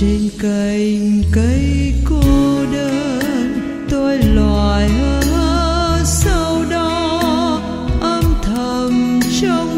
trên cành cây cô đơn tôi loài ở sau đó âm thầm trong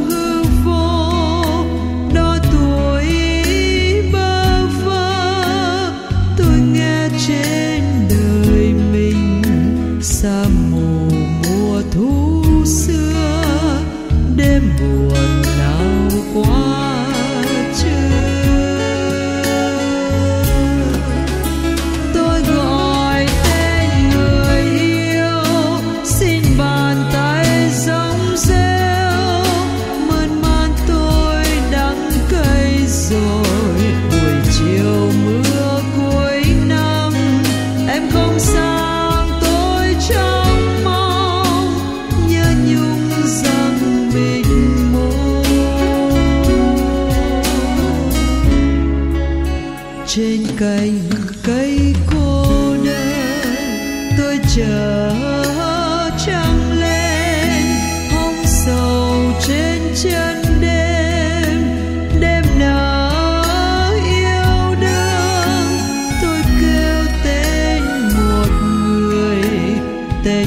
trên cành cây cô đơn. Tôi chờ trăng lên hong sầu trên chân đêm. Đêm nào yêu đương, tôi kêu tên một người, tên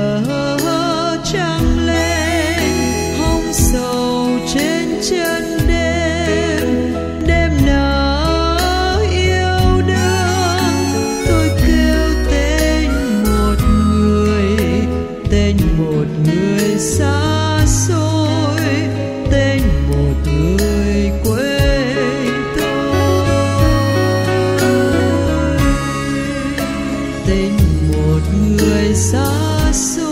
một người xa xôi.